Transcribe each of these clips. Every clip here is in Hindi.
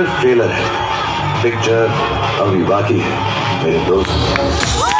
सिर्फ़ ट्रेलर है। पिक्चर अभी बाकी है मेरे दोस्त।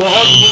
बहुत